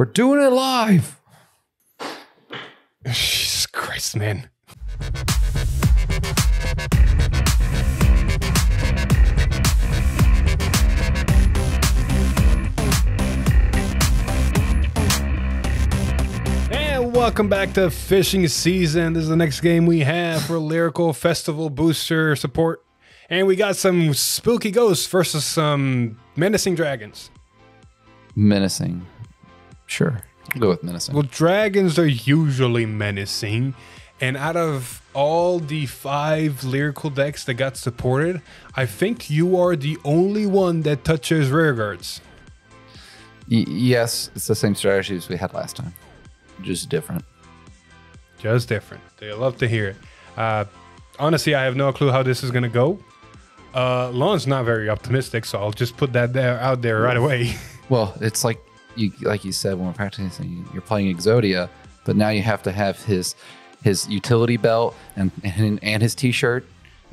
We're doing it live. Jesus Christ, man. And welcome back to fishing season. This is the next game we have for Lyrical Festival Booster support. And we got some spooky ghosts versus some menacing dragons. Menacing. Sure. I'll go with menacing. Well, dragons are usually menacing, and out of all the five lyrical decks that got supported, I think you are the only one that touches rear guards. Y- yes, it's the same strategy as we had last time, just different. Just different. They love to hear it. Uh, honestly, I have no clue how this is gonna go. Uh, Lon's not very optimistic, so I'll just put that there out there right away. Well, it's like you like you said when we're practicing, you're playing Exodia, but now you have to have his his utility belt and and, and his t-shirt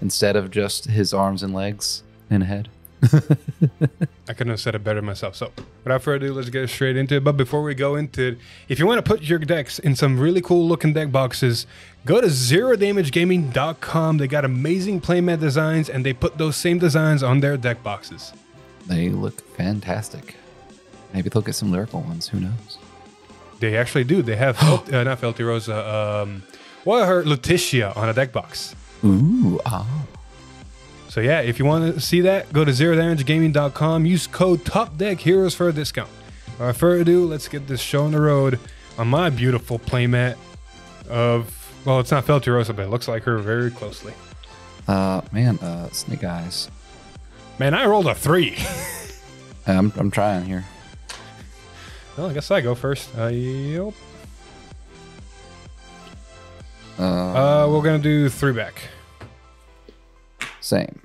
instead of just his arms and legs and head. I couldn't have said it better myself. So, without further ado, let's get straight into it. But before we go into it, if you want to put your decks in some really cool looking deck boxes, go to zerodamagegaming.com. They got amazing playmat designs, and they put those same designs on their deck boxes. They look fantastic. Maybe they'll get some lyrical ones. Who knows? They actually do. They have Fel- uh, not Feltyrosa, um, what her Letitia on a deck box. Ooh, ah. So yeah, if you want to see that, go to zerodamagegaming.com. Use code TOPDECKHEROES for a discount. Without further ado, let's get this show on the road on my beautiful playmat of well, it's not Feltyrosa, but it looks like her very closely. Uh, man, uh, snake eyes. Man, I rolled a three. I'm I'm trying here. Well, I guess I go first. Uh, yep. Uh, Uh, we're gonna do three back. same.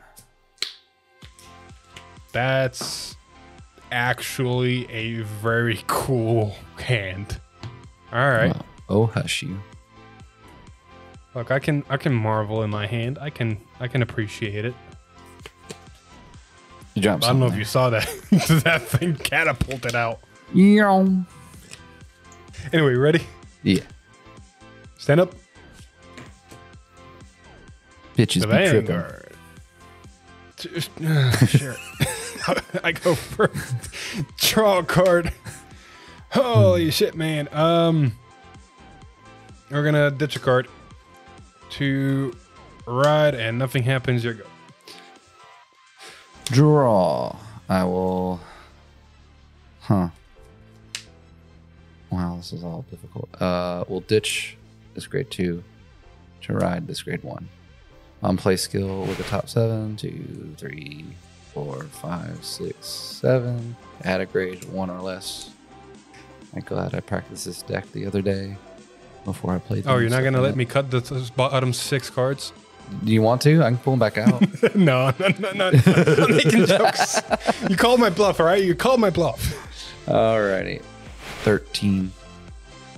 That's actually a very cool hand. All right. Uh, oh, hush you. Look, I can I can marvel in my hand. I can I can appreciate it. You I don't know if you saw that. that thing catapulted out. Yeah. Anyway, ready? Yeah. Stand up. Bitches The be tripping. Vanguard. Uh, sure. I go first. Draw a card. Holy shit, man. Um, we're gonna ditch a card to ride, and nothing happens. You go. Draw. I will. Huh. Wow, this is all difficult. Uh, we'll ditch this grade two to ride this grade one. On play skill with the top seven, two, three, four, five, six, seven. Add a grade one or less. I'm glad I practiced this deck the other day before I played. Oh, you're not gonna let me cut the bottom six cards? Do you want to? I can pull them back out. no, no, no, no. I'm making jokes. You called my bluff, all right? You called my bluff. Alrighty. 13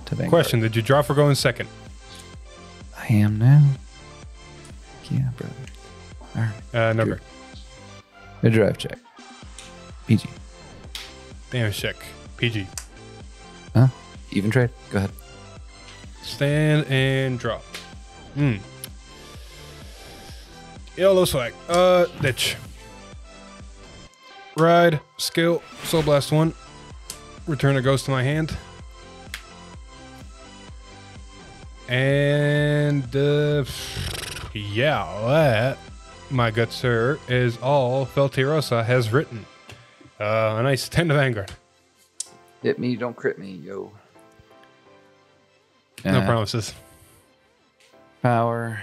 to Vanguard. Question: Did you draw for going second? I am now. Yeah, brother. Alright. Uh, no. Good. A drive check. PG. Damn check. PG. Huh? Even trade? Go ahead. Stand and drop. Hmm. Yellow swag. Uh, ditch. Ride, skill, soul blast one. Return a ghost to my hand. And uh, yeah, that, my good sir, is all Feltyrosa has written. Uh, a nice 10 to Vanguard. Hit me, don't crit me, yo. No Uh, promises. Power.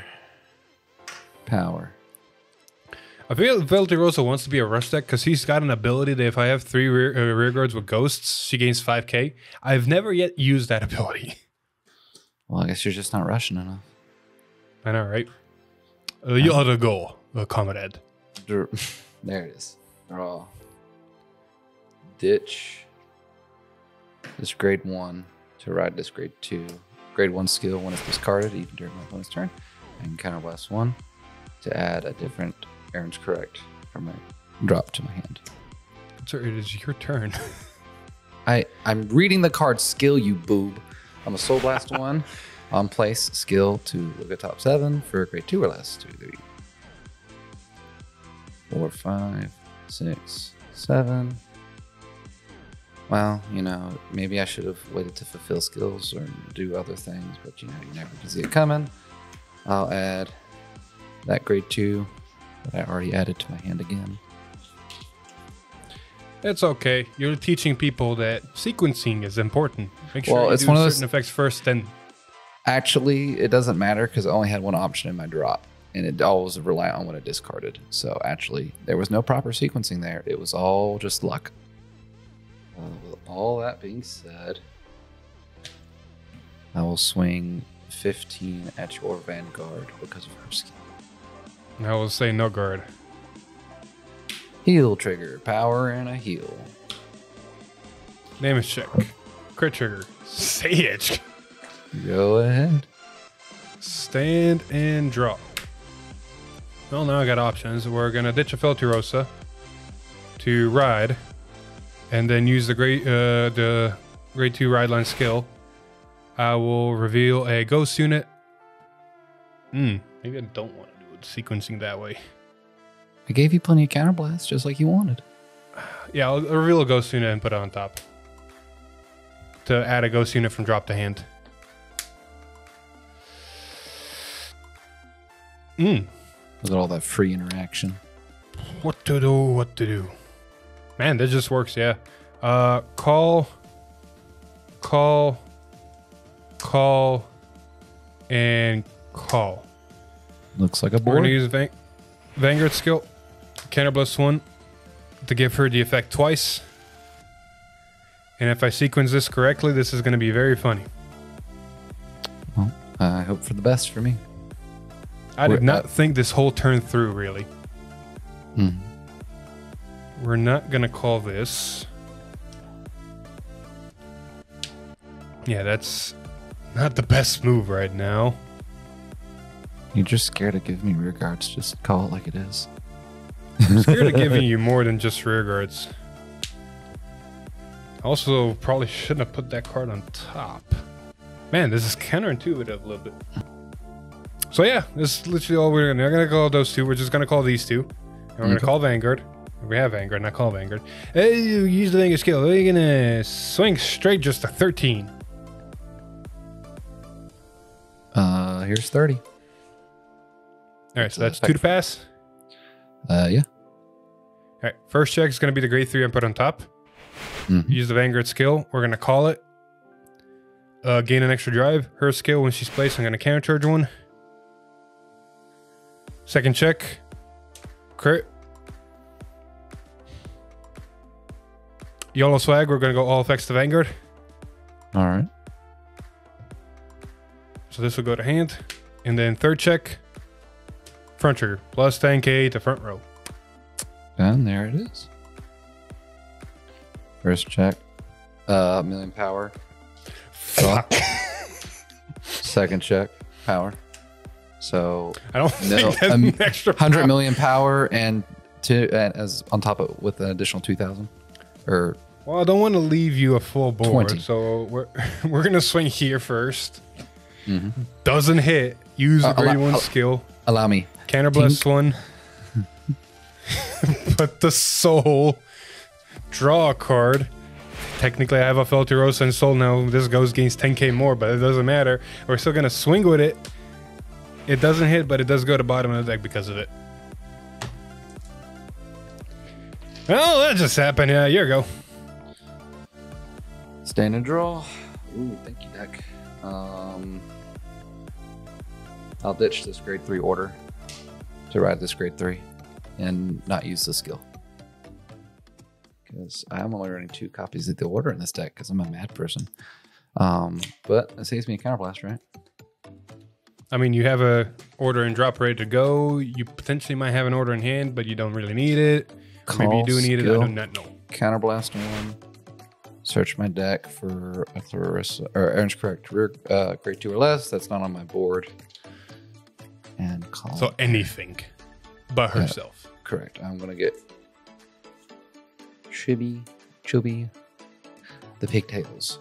Power. I feel Feltyrosa wants to be a rush deck because he's got an ability that if I have three rear, uh, rear guards with ghosts, she gains 5k. I've never yet used that ability. Well, I guess you're just not rushing enough. I know, right? Uh, you ought to go, uh, comrade. There it is. Draw. Ditch. This grade one to ride this grade two. Grade one skill when it's discarded, even during my opponent's turn. And counter blast one to add a different Earnescorrect from my drop to my hand. Sir, it is your turn. I I'm reading the card skill, you boob. I'm a soul blast one. On place skill to look at top seven for grade two or less. Two, three, four, five, six, seven. Well, you know, maybe I should have waited to fulfill skills or do other things, but you know, you never can see it coming. I'll add that grade two I already added to my hand again. It's okay. You're teaching people that sequencing is important. Make sure Well, you it's do one of certain those- effects first, then Actually, it doesn't matter because I only had one option in my drop, and it always relied on what I discarded. So actually, there was no proper sequencing there. It was all just luck. Uh, with all that being said, I will swing 15 at your Vanguard because of her skill. I will say no guard. Heal trigger, power, and a heal. Damage check. Crit trigger. Sage. Go ahead. Stand and draw. Well, now I got options. We're gonna ditch a Feltyrosa to ride, and then use the great uh, the grade two ride line skill. I will reveal a ghost unit. Hmm. Maybe I don't want to sequencing that way. I gave you plenty of counterblasts, just like you wanted. Yeah, I'll reveal a ghost unit and put it on top to add a ghost unit from drop to hand. Look at all that free interaction. What to do? What to do? Man, that just works. Yeah. Uh, call, call, call, and call. Looks like a board. We're gonna use Van- Vanguard skill, Counterblast one, to give her the effect twice. And if I sequence this correctly, this is gonna be very funny. Well, I hope for the best for me. I did We're- not think this whole turn through. Really, Hmm. we're not gonna call this. Yeah, that's not the best move right now. You're just scared to give me rear guards. Just call it like it is. I'm scared of giving you more than just rear guards. Also, probably shouldn't have put that card on top. Man, this is counterintuitive a little bit. So yeah, this is literally all we're gonna. I'm gonna call those two. We're just gonna call these two, and we're gonna call Vanguard. We have Vanguard, not call Vanguard. Hey, you use the Vanguard skill. We're gonna swing straight just to 13. Uh, here's 30. All right, so that's two to pass. Uh, yeah. All right, first check is gonna be the grade three I put on top. Mhm. Use the Vanguard skill. We're gonna call it. Uh, gain an extra drive. Her skill when she's placed, I'm gonna countercharge one. Second check. Crit. YOLO swag. We're gonna go all effects to Vanguard. All right. So this will go to hand. And then third check. Front trigger. Plus 10k to front row. And there it is. First check. Uh, million power. Fuck. Second check. Power. So I don't No, think um, an extra 100 million power and two and as on top of with an additional 2,000 or Well, I don't want to leave you a full board, 20. so we're we're gonna swing here 1st Mhm. Doesn't hit. Use the Uh, grade allow- one skill. Allow me. Counterblast one. Put the soul. Draw a card. Technically, I have a Feltyrosa and soul now. This goes against 10k more, but it doesn't matter. We're still gonna swing with it. It doesn't hit, but it does go to bottom of the deck because of it. Oh, that just happened. Yeah, here you go. Stand and draw. Ooh, thank you, deck. Um, I'll ditch this grade three order to ride this grade three and not use the skill. Because I'm only running two copies of the order in this deck because I'm a mad person. Um, but it saves me a counterblast, right? I mean, you have a order and drop ready to go. You potentially might have an order in hand, but you don't really need it. Or Maybe you do need it. I do not know. Counterblast one. Search my deck for a Clarissa, or Earnescorrect, rear, uh, grade two or less. That's not on my board. So anything but Yeah. herself. Correct. I'm gonna get Chibi, Chubby, the pigtails.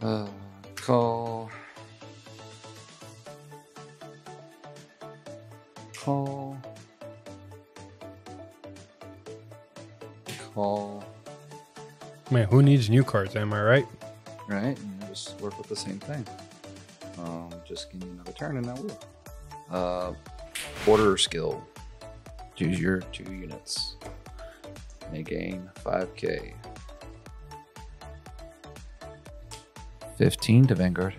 Uh, call. Call. Call. Man, who needs new cards? Am I right? Right? And just work with the same thing. Um, just give me another turn and I will. Uh, order skill. Choose your two units. May gain 5k. 15 to Vanguard.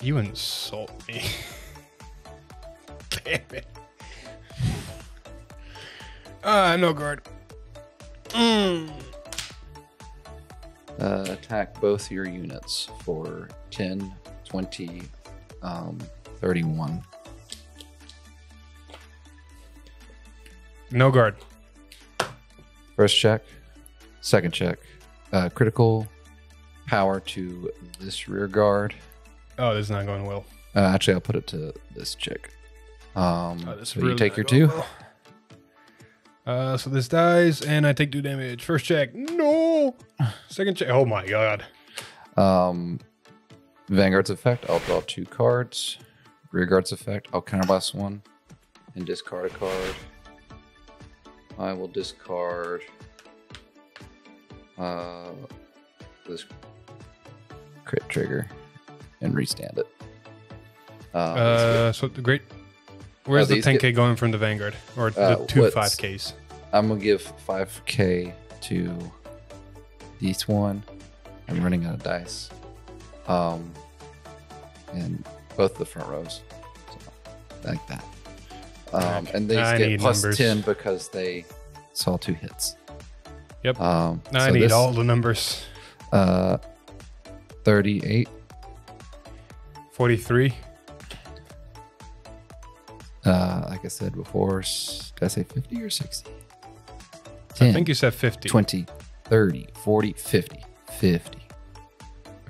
You insult me. Damn it. Ah, no guard. Mm. Uh, attack both your units for 10, 20, um, 31. No guard. First check, second check, uh, critical power to this rear guard. Oh, this is not going well. Uh, actually, I'll put it to this chick. Um, Oh, so really you take your two. well. Uh, so this dies, and I take two damage. First check, no. Second check, oh my god. Um, Vanguard's effect, I'll draw two cards. Rear guard's effect, I'll counterblast one and discard a card. I will discard uh, this crit trigger and restand it. Um, Uh, so the great. Where's Oh, the 10k get- going from the Vanguard or Uh, the two 5ks? I'm gonna give 5k to these one. I'm running out of dice. Um, and both the front rows, so, like that. Um, and they I get plus numbers. 10 because they saw two hits. Yep. Um, I so need this, all the numbers. Uh, 38. 43. Uh, like I said before, did I say 50 or 60? I think you said 50. 20, 30, 40, 50. 50.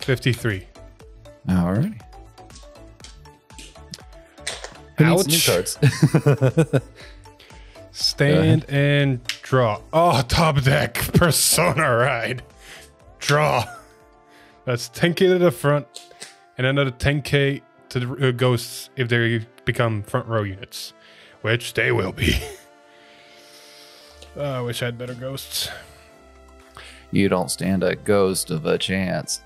53. Alrighty. Who needs new Ouch. cards? Stand and draw. Oh, top deck. Persona ride. Draw. That's 10k to the front and another 10k to the uh, ghosts if they become front row units, which they will be. Oh, I wish I had better ghosts. You don't stand a ghost of a chance.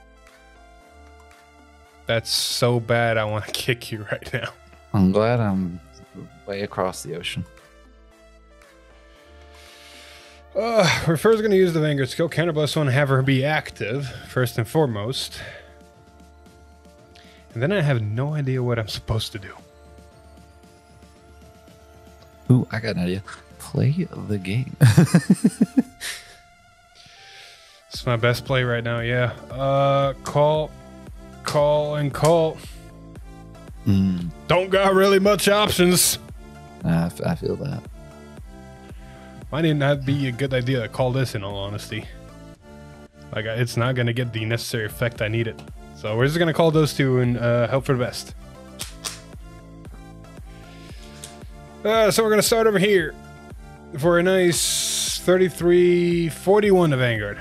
That's so bad. I want to kick you right now. I'm glad I'm way across the ocean. Uh, we're first going to use the Vanguard skill. Counterblast one, have her be active, first and foremost. And then I have no idea what I'm supposed to do. Ooh, I got an idea. Play the game. It's my best play right now, yeah. Uh, call, call, and call. mm, Don't got really much options. I, f- I feel that. Might not be a good idea to call this in all honesty. Like, it's not going to get the necessary effect I need it. So we're just going to call those two and uh, hope for the best. Uh, so we're going to start over here for a nice 33 41 to Vanguard.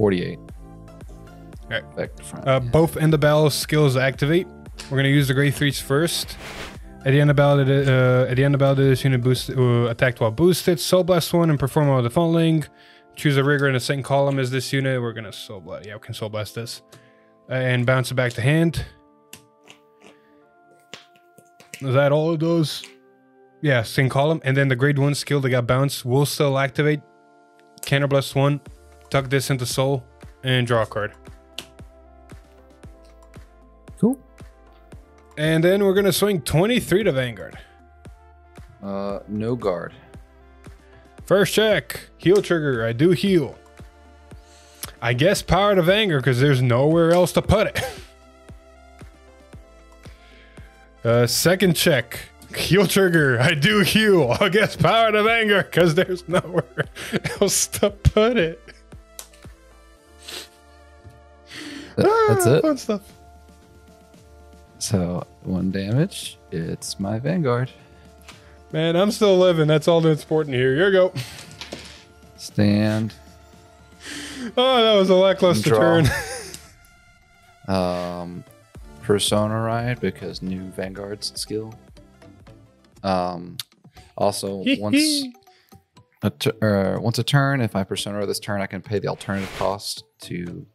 48. Alright. Back to front. Uh, both end of battle skills activate. We're gonna use the Great Threes first. At the end of battle, uh, at the end of battle, this unit boost uh, attacked while boosted. Soul blast one and perform while the following. Choose a rigger in the same column as this unit. We're gonna soul blast. Yeah, we can soul blast this, and bounce it back to hand. Is that all it does? Yeah, same column, and then the grade one skill that got bounced will still activate. Counter blast one, tuck this into soul, and draw a card. cool. And then we're gonna swing 23 to Vanguard. Uh, no guard. First check, heal trigger. I do heal. I guess power to Vanguard because there's nowhere else to put it. uh, second check, heal trigger. I do heal. I guess power to Vanguard because there's nowhere else to put it. That- that's it. Fun stuff. So one damage. It's my Vanguard. Man, I'm still living. That's all that's important here. Here you go. Stand. Oh, that was a lackluster Draw. turn. Um, Persona Ride because new Vanguard's skill. Um, also once a t- uh, once a turn, if I Persona this turn, I can pay the alternative cost to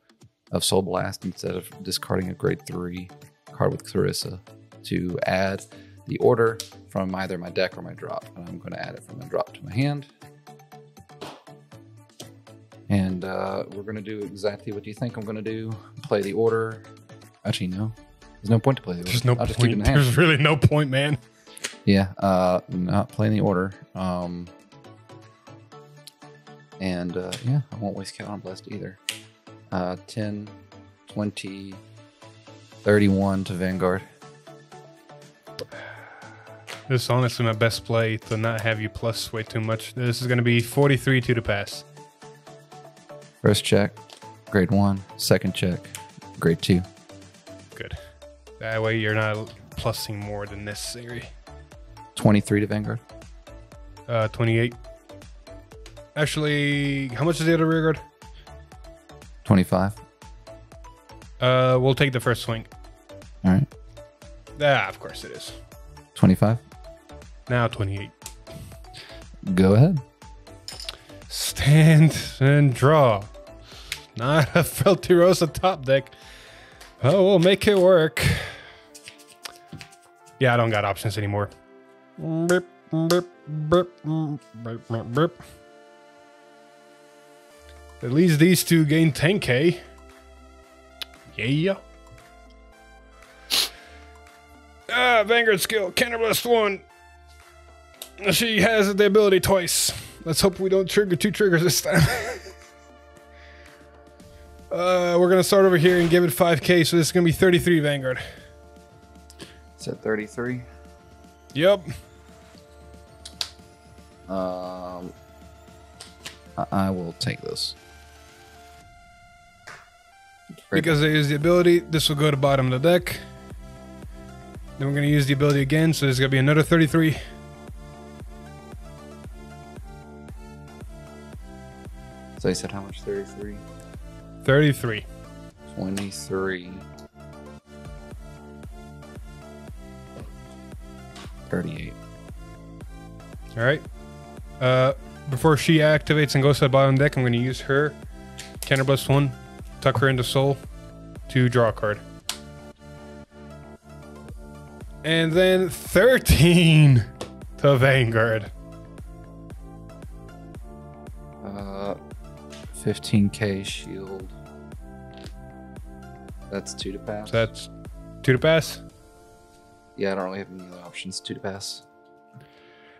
of Soul Blast instead of discarding a grade three card with Clarissa to add the order from either my deck or my drop. And I'm going to add it from my drop to my hand. And uh, we're going to do exactly what you think I'm going to do. Play the order. Actually, no. There's no point to play the order. There's no I'll just keep it in point. the. There's really no point, man. Yeah, uh, not playing the order. Um, and uh, yeah, I won't waste counterblast either. Uh, 10, 20, 31 to Vanguard. This is honestly my best play to not have you plus way too much. This is going to be 43 to the pass. First check, grade one. Second check, grade two. Good. That way you're not plussing more than necessary. 23 to Vanguard. Uh, 28. Actually, how much is the other rear guard? 25. Uh, we'll take the first swing. All right. Ah, of course it is. 25. Now 28. Go ahead. Stand and draw. Not a Feltyrosa top deck. Oh, we'll make it work. Yeah, I don't got options anymore. Burp, burp, burp. At least these two gain 10k. Yeah. Ah, Vanguard skill, Counterblast 1. She has the ability twice. Let's hope we don't trigger two triggers this time. uh, we're gonna start over here and give it 5k, so this is gonna be 33 Vanguard. It's at 33. Yep. Um, I, I will take this because they use the ability. This will go to bottom of the deck. Then we're going to use the ability again, so there's going to be another 33. So you said how much? 33? 33. 23. 38. All right. Uh, before she activates and goes to the bottom deck, I'm going to use her counterblast 1 Tucker into Soul to draw a card. And then 13 to Vanguard. Uh, 15k shield. That's two to pass. So that's two to pass? Yeah, I don't really have any other options. Two to pass.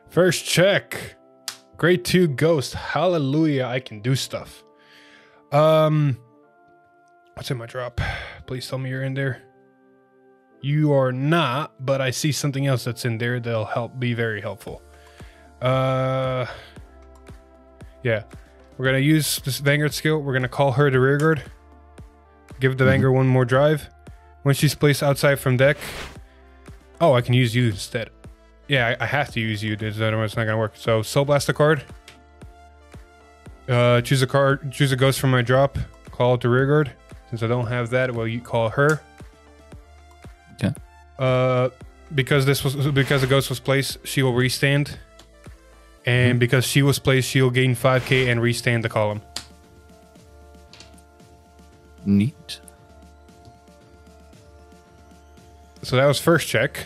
First check. Grade two ghost. Hallelujah, I can do stuff. Um, what's in my drop? Please tell me you're in there. You are not, but I see something else that's in there that'll help be very helpful. Uh yeah. We're gonna use this Vanguard skill. We're gonna call her the rear guard. Give the Mhm. Vanguard one more drive. When she's placed outside from deck. Oh, I can use you instead. Yeah, I, I have to use you, otherwise it's not gonna work. So Soul Blast a card. Uh, choose a card. Choose a ghost from my drop. Call it to rear guard. Since I don't have that, well, you call her. Okay. Uh, because this was because the ghost was placed, she will restand. And Mhm. because she was placed, she'll gain 5k and restand the column. Neat. So that was first check.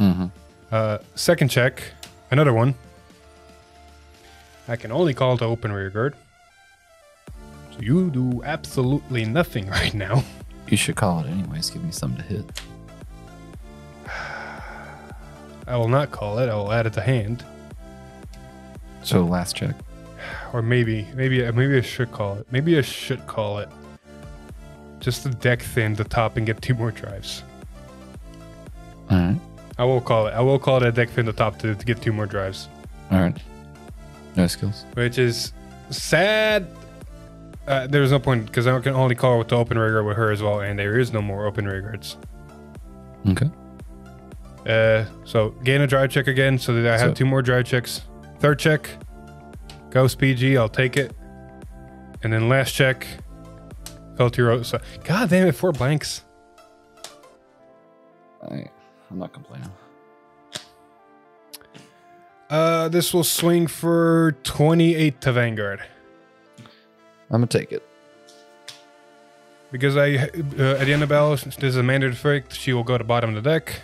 Mm-hmm. Uh, second check, another one. I can only call to open rear guard. You do absolutely nothing right now. You should call it anyways. Give me something to hit. I will not call it. I will add it to hand, So last check. or maybe, maybe, maybe I should call it. Maybe I should call it. Just to deck thin the top and get two more drives. All right. I will call it. I will call it a deck thin the top to, to get two more drives, All right. No skills. which is sad. Uh, there's no point because I can only call with the open rigger with her as well, and there is no more open riggers. Okay. Uh, so gain a drive check again, so that I have So- two more drive checks. Third check, Ghost PG, I'll take it. And then last check, Feltyrosa. God damn it, four blanks. I, I'm not complaining. Uh, this will swing for 28 to Vanguard. I'm gonna take it. Because I, uh, at the end of battle, this is a mandated effect, she will go to bottom of the deck.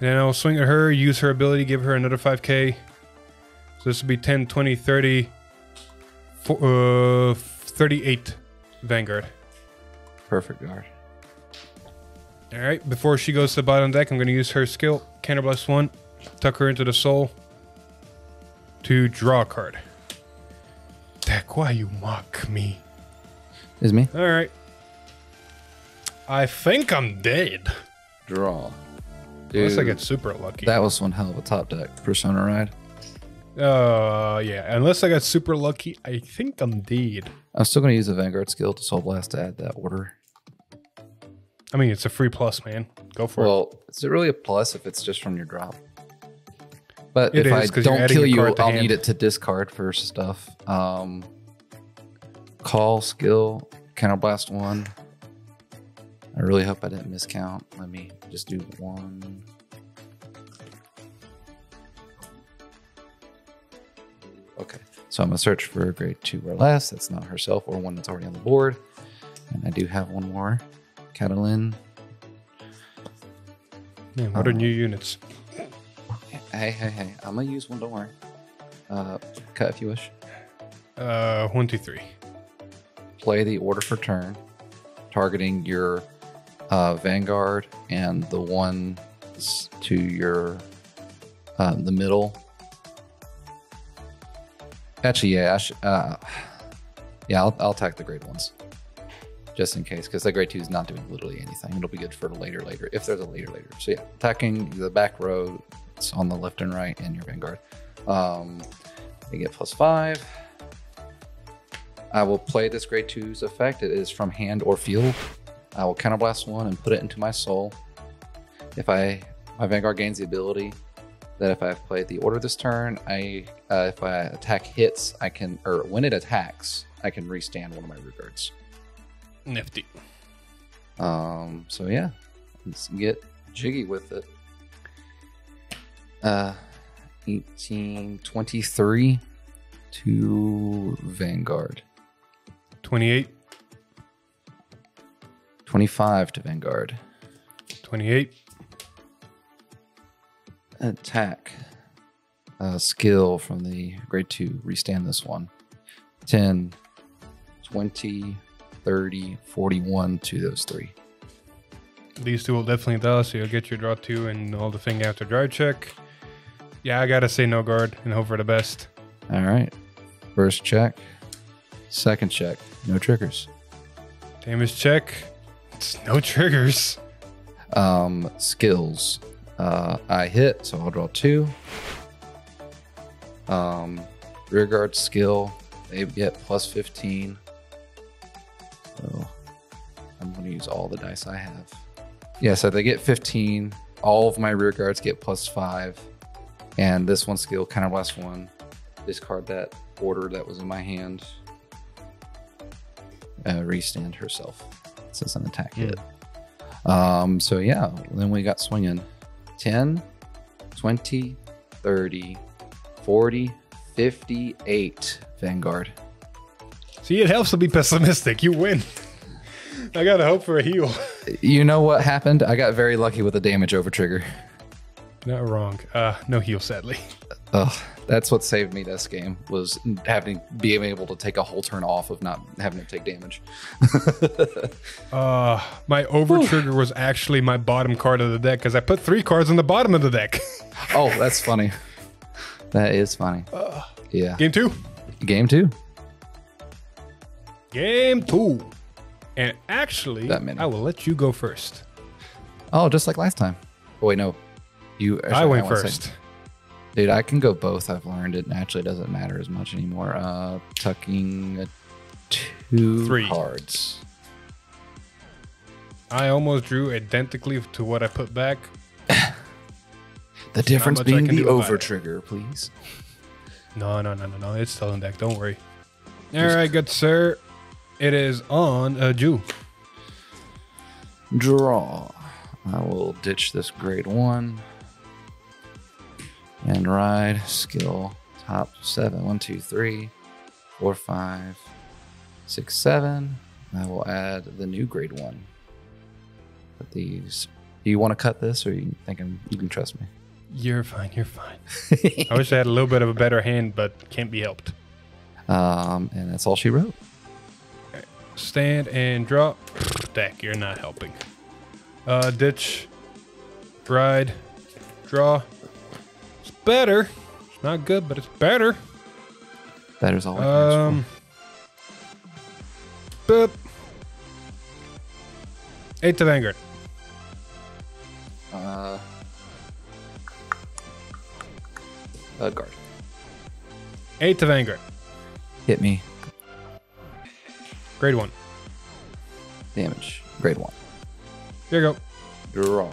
And then I'll swing at her, use her ability, give her another 5k. So this will be 10, 20, 30, fo- uh, 38 Vanguard. Perfect guard. All right, before she goes to the bottom deck, I'm going to use her skill, Counterblast 1, tuck her into the soul to draw a card. Deck, why you mock me? Is me? All right. I think I'm dead. Draw. Unless I Dude, get super lucky. that was one hell of a top deck. Persona ride. uh, yeah. Unless I got super lucky, I think I'm dead. I'm still gonna use the Vanguard skill to Soul Blast to add that order. I mean, it's a free plus, man. Go for it. Well, is it really a plus if it's just from your drop? But It if is, I don't kill you, I'll hand. need it to discard for stuff. Um, call skill, counterblast one. I really hope I didn't miscount. Let me just do one. Okay, so I'm gonna search for a grade two or less. That's not herself or one that's already on the board. And I do have one more, Catalin. Man, what are new units? Hey, hey, hey! I'm gonna use one. Don't worry. Uh, cut if you wish. Uh, one, two, three. Play the order for turn, targeting your uh, vanguard and the one to your uh, the middle. Actually, yeah, I sh- uh, yeah, I'll, I'll attack the grade ones, just in case, because the grade two is not doing literally anything. It'll be good for later, later, if there's a later, later. So yeah, attacking the back row, it's on the left and right, and your vanguard. Um, they get plus five. I will play this grade two's effect. It is from hand or field. I will counterblast one and put it into my soul. If I my vanguard gains the ability that if I've played the order this turn, I uh, if I attack hits, I can or when it attacks, I can restand one of my rear guards. Nifty. Um, so yeah, let's get jiggy with it. Uh, eighteen twenty-three to Vanguard. 28, 25 to Vanguard. 28, Attack. Uh, skill from the grade 2. Restand this one. 10, 20, 30, 41 to those three. These two will definitely die, so you'll get your draw two and all the thing after drive check. Yeah, I gotta say no guard and hope for the best. All right. First check. Second check. No triggers. Damage check. It's no triggers. Um, skills. Uh, I hit, so I'll draw two. Um, rear guard skill, they get plus 15. So I'm going to use all the dice I have. Yeah, so they get 15. All of my rear guards get plus five. And this one skill, counterblast one, discard that order that was in my hand. Uh, restand herself. Is an attack hit. Um, so yeah, then we got swinging 10, 20, 30, 40, 58 Vanguard. See, it helps to be pessimistic. You win. I gotta hope for a heal. You know what happened? I got very lucky with the damage over trigger. Not wrong. Uh, no heal, sadly. Ugh, that's what saved me this game was having being able to take a whole turn off of not having to take damage. Uh, my over trigger was actually my bottom card of the deck because I put three cards on the bottom of the deck. oh, that's funny. That is funny. Uh, Yeah. Game two. Game two. Game two. And actually, I will let you go first. Oh, just like last time. Oh, wait, no. You. I went first. Dude, I can go both. I've learned it actually doesn't matter as much anymore. Uh, tucking two Three. cards. I almost drew identically to what I put back. The difference being the over it. trigger, please. No, no, no, no, no. It's still in deck. Don't worry. All right, good sir. It is on a Jew. Draw. I will ditch this grade one and ride skill top seven. One, two, three, four, five, six, seven. I will add the new grade one. Put these. Do you want to cut this, or you thinking you can trust me? You're fine. You're fine. I wish I had a little bit of a better hand, but can't be helped. Um, and that's all she wrote. Stand and drop. Deck, you're not helping. Uh, ditch. Ride. Draw. Better. It's not good, but it's better. Better's all. I can ask for. Um. Boop. Eight to Vanguard. Uh, uh, guard. Eight to Vanguard. Hit me. Grade one. Damage. Grade one. Here you go. Draw.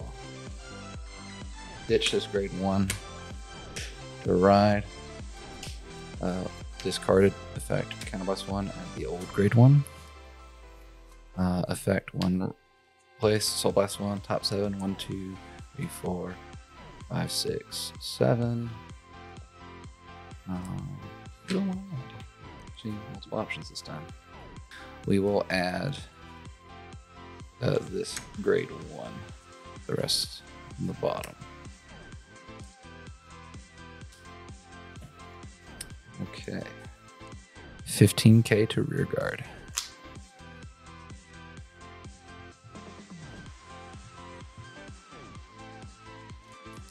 Ditch this grade one. To ride. Uh, discarded effect. Plus one and the old grade one. Uh, effect one place. Soul blast one. Top seven one two three four five six seven. Um. See, multiple options this time. We will add uh, this grade one. The rest on the bottom. Okay. 15k to rear guard.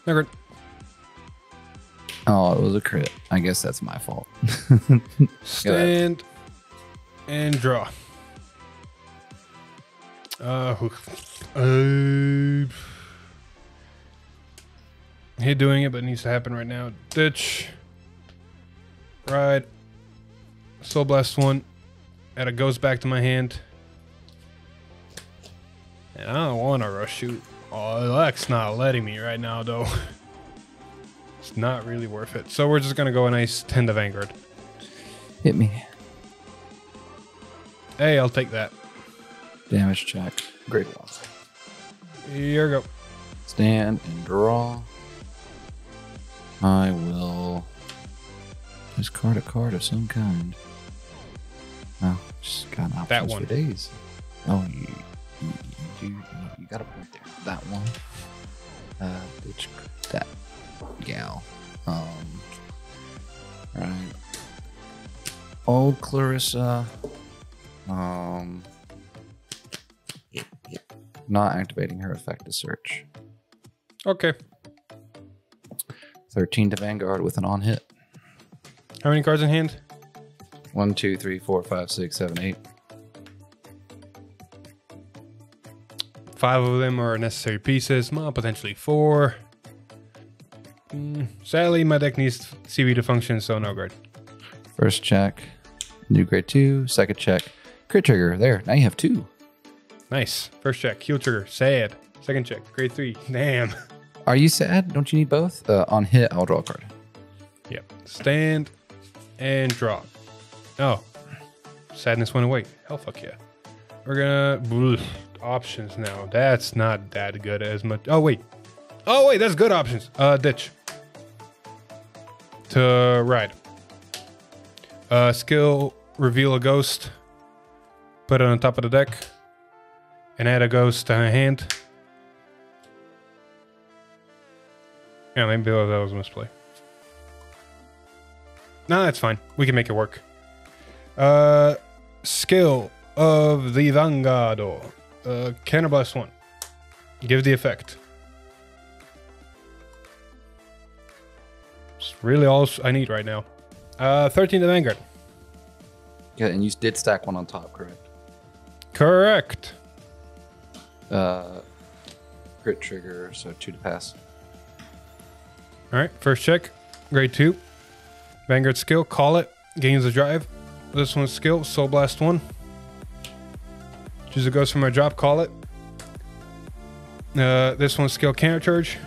Vanguard. Oh, it was a crit. I guess that's my fault. Stand and draw. Uh, uh, he doing it, but it needs to happen right now. Ditch. Ride. Soul Blast one. And it goes back to my hand. And I don't want to rush shoot. Oh, Lex not letting me right now, though. it's not really worth it. So we're just going to go a nice 10 to Vanguard. Hit me. Hey, I'll take that. Damage check. Great one. Here we go. Stand and draw. I will discard a card of some kind. Oh, just got options That for one. days. Oh, you, you, you, you, you got a point there. That one. Uh, bitch, that gal. Um, right. Old Clarissa. Um, not activating her effect to search. Okay. 13 to Vanguard with an on hit. How many cards in hand? One, two, three, four, five, six, seven, eight. Five of them are necessary pieces. Well, potentially four. Mm, sadly, my deck needs CV to function, so no guard. First check, new grade two. Second check, crit trigger. There, now you have two. Nice. First check, heal trigger. Sad. Second check, grade three. Damn. Are you sad? Don't you need both? Uh, on hit, I'll draw a card. Yep. Stand and draw. Oh. Sadness went away. Hell fuck yeah. We're gonna bleh, options now. That's not that good as much. Oh wait. Oh wait, that's good options. Uh ditch. To ride. Uh skill reveal a ghost. Put it on top of the deck. And add a ghost to a hand. Yeah, maybe that was a misplay. No, that's fine. We can make it work. Uh, skill of the Vangado. Uh, Counterblast 1. Give the effect. It's really all I need right now. Uh, 13 to Vanguard. Yeah, and you did stack one on top, correct? Correct. Uh, crit trigger, so two to pass. All right, first check. Grade 2. Vanguard skill. Call it. Gains the drive. This one's skill, Soul Blast 1. Choose a ghost from my drop, call it. Uh, this one's skill counter charge.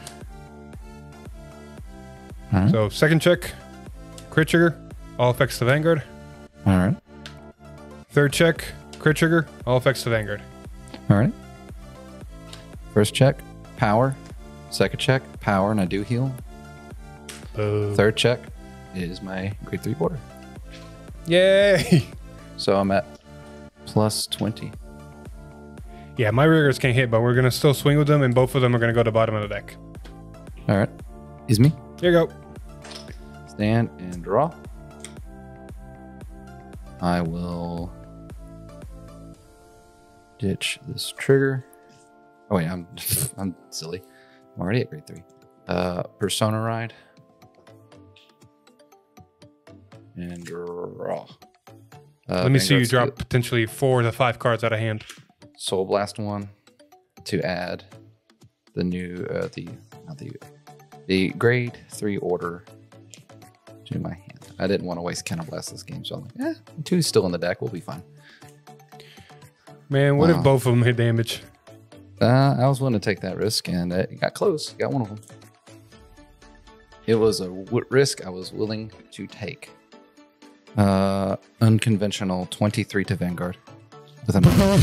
All right. So second check, crit trigger, all effects to Vanguard. All right. Third check, crit trigger, all effects to Vanguard. All right. First check, power. Second check, power, and I do heal. Boo. Third check is my grade three order. Yay! So I'm at plus 20. Yeah, my riggers can't hit, but we're gonna still swing with them, and both of them are gonna go to the bottom of the deck. All right. Is me. Here you go. Stand and draw. I will ditch this trigger. Oh wait, I'm I'm silly. I'm already at grade three. Uh, persona ride and draw. Uh, Let me see you drop potentially four to five cards out of hand. Soul Blast one to add the new uh, the not the the grade three order to my hand. I didn't want to waste Counterblast this game, so I'm like, eh, two's still in the deck. We'll be fine. Man, what Wow. if both of them hit damage? Uh, I was willing to take that risk, and it got close. Got one of them. It was a w- risk I was willing to take. Uh, unconventional twenty-three to Vanguard with an Uh,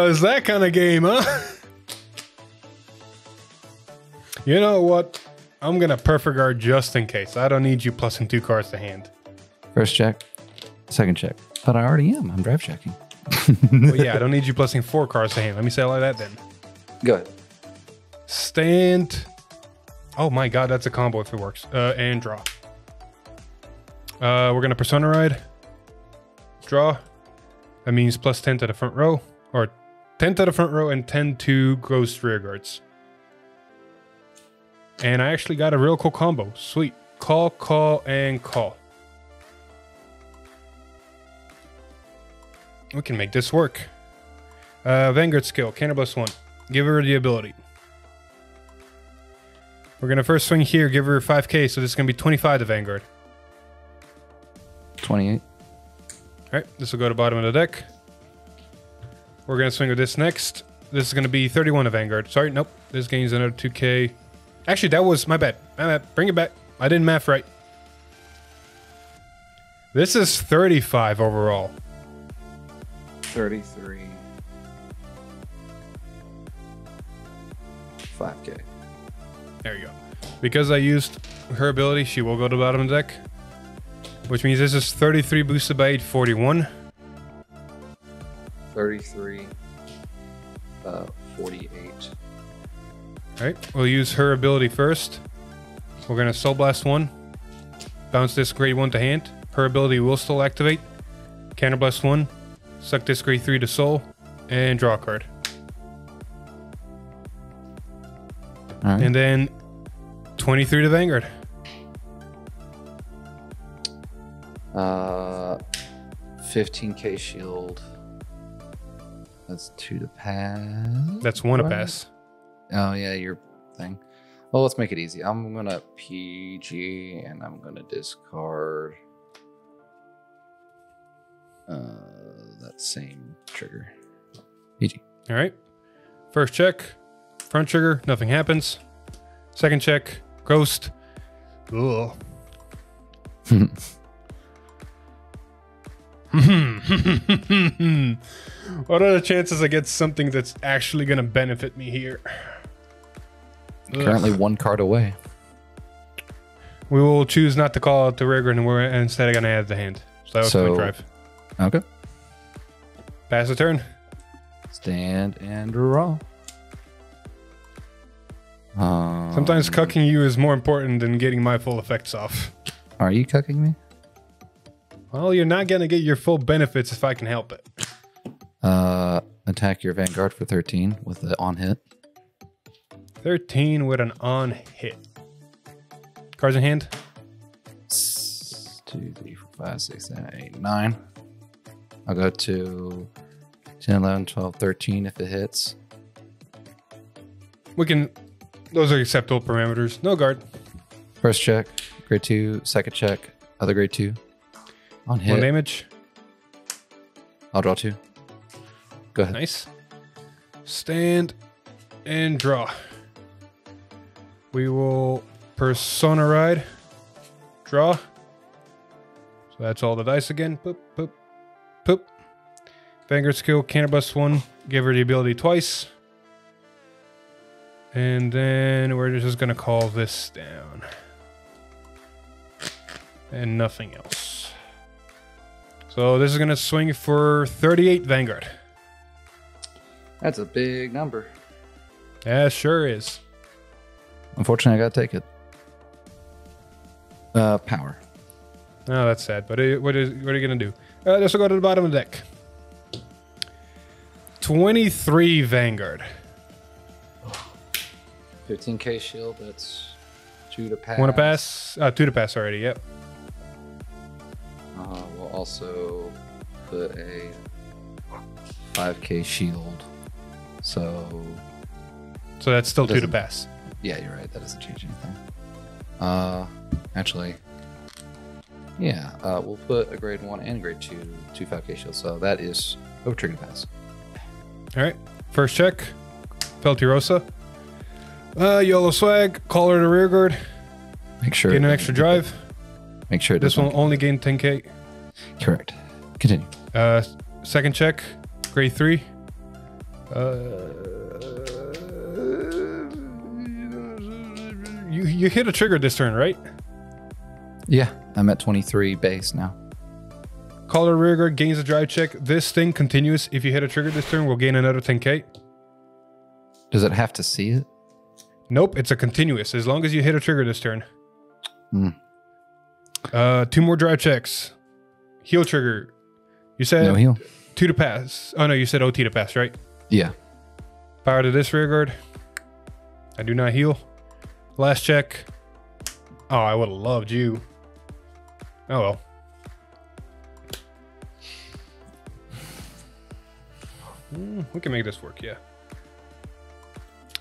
it's that kind of game, huh? you know what? I'm gonna perfect guard just in case. I don't need you plusing two cards to hand. first check, second check. But I already am. I'm drive checking. Well, yeah, I don't need you plusing four cards to hand. Let me say it like that then. Go ahead. Stand. Oh my god, that's a combo if it works. Uh, and draw. Uh, we're gonna persona ride. Draw. That means plus 10 to the front row. Or 10 to the front row and 10 to ghost rear guards. And I actually got a real cool combo. Sweet. Call, call, and call. We can make this work. Uh, Vanguard skill, Counterblast 1. Give her the ability. We're gonna first swing here, give her 5k, so this is gonna be 25 to Vanguard. 28. Alright, this will go to bottom of the deck. We're gonna swing with this next. This is gonna be 31 to Vanguard. Sorry, nope. This gains another 2k. Actually, that was my bad. My bad. Bring it back. I didn't math right. This is 35 overall. 33. 5k. There you go. Because I used her ability, she will go to the bottom of the deck. Which means this is 33 boosted by 8, 41. 33. Uh, 48. Alright, we'll use her ability first. We're gonna Soul Blast 1. Bounce this grade 1 to hand. Her ability will still activate. Counter Blast 1. Suck this grade 3 to Soul. And draw a card. All right. And then 23 to Vanguard. Uh, 15k shield. That's two to pass. That's one to Right. pass. Oh yeah, your thing. Well, let's make it easy. I'm gonna PG and I'm gonna discard uh, that same trigger. PG. Alright. First check. Front trigger. Nothing happens. Second check. Ghost. Ugh. what are the chances I get something that's actually going to benefit me here? Ugh. Currently one card away. We will choose not to call out the rigor and we're instead going to add the hand. So that was So- drive. Okay. Pass the turn. Stand and draw. Um, Sometimes cucking you is more important than getting my full effects off. Are you cucking me? Well, you're not going to get your full benefits if I can help it. Uh, attack your vanguard for 13 with an on hit. 13 with an on hit. Cards in hand. Two, three, four, five, six, seven, eight, nine. I'll go to 10, 11, 12, 13 if it hits. We can. Those are acceptable parameters. No guard. First check, grade two, second check, Other grade two. On One hit. damage. I'll draw two. Go ahead. Nice. Stand and draw. We will persona ride. Draw. So that's all the dice again. Poop, poop, poop. Vanguard skill, Counterblast one. Give her the ability twice. And then we're just going to call this down. And nothing else. So this is going to swing for 38 Vanguard. That's a big number. Yeah, sure is. Unfortunately, I gotta take it. Uh, power. Oh, that's sad. But uh, what is what are you gonna do? Uh, this will go to the bottom of the deck. Twenty-three Vanguard. 15k shield. That's two to pass. Want to pass? Uh, two to pass already. Yep. Also put a 5k shield. So So that's still two to pass. yeah, you're right. That doesn't change anything. Uh, actually, yeah. Uh, we'll put a grade one and grade two two 5k shield. So that is over trigger to pass. All right. First check. Feltyrosa. Uh, YOLO swag. Collar to rear guard. Make sure Gain an extra drive. Make sure it This one only gain 10k. Correct. Continue. Uh, second check. Grade three. Uh, you you hit a trigger this turn, right? Yeah, I'm at 23 base now. Collar rearguard gains a drive check. This thing continues. If you hit a trigger this turn, we'll gain another 10k. Does it have to see it? Nope, it's a continuous. As long as you hit a trigger this turn. Hmm. Uh, two more drive checks. Heal trigger. You said No heal. two to pass. Oh no, you said OT to pass, right? Yeah. Power to this rearguard. I do not heal. Last check. Oh, I would have loved you. Oh well. Hmm, we can make this work, yeah.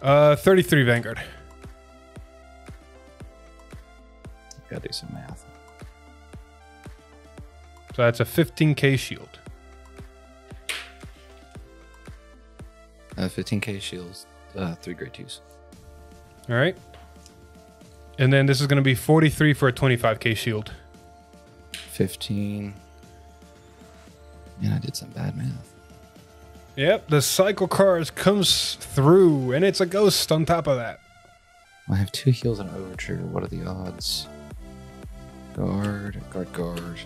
Uh, 33 Vanguard. Gotta do some math. So that's a 15k shield. Uh, 15k shields, uh, three grade twos. All right. And then this is going to be 43 for a 25k shield. 15. Man, I did some bad math. Yep, the cycle cars comes through, and it's a ghost on top of that. I have two heals and over trigger. What are the odds? Guard, guard, guard.